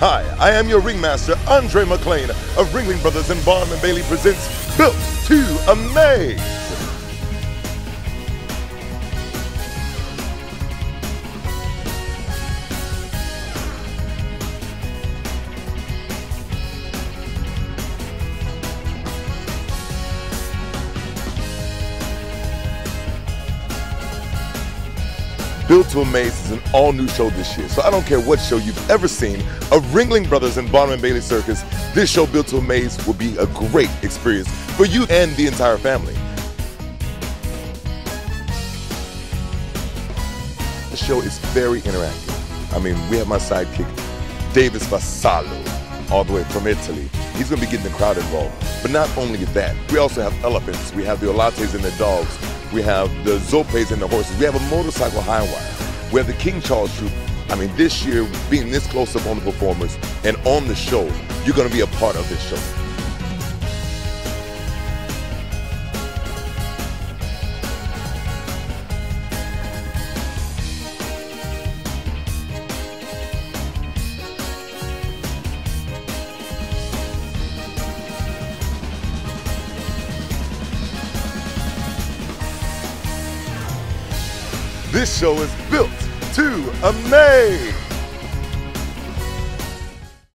Hi, I am your ringmaster, Andre McClain of Ringling Brothers and Barnum and Bailey presents Built to Amaze. Built to Amaze is an all new show this year. So I don't care what show you've ever seen of Ringling Brothers and Barnum and Bailey Circus, this show Built to Amaze will be a great experience for you and the entire family. The show is very interactive. I mean, we have my sidekick, Davis Vassallo, all the way from Italy. He's going to be getting the crowd involved. But not only that, we also have elephants, we have the Olates and the dogs, we have the Zopes and the horses. We have a motorcycle high wire. We have the King Charles Troupe. I mean, this year, being this close up on the performers and on the show, you're going to be a part of this show. This show is built to amaze.